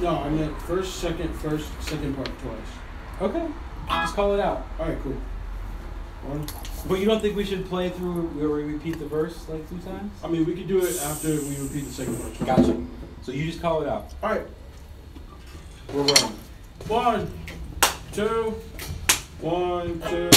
No, I meant first, second, first, second part twice. Okay. Just call it out. All right, cool. One. But you don't think we should play through where we repeat the verse like two times? I mean, we could do it after we repeat the second part. twice. Gotcha. So you just call it out. All right. We're running. One, two, one, two.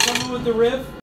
Coming with the riff.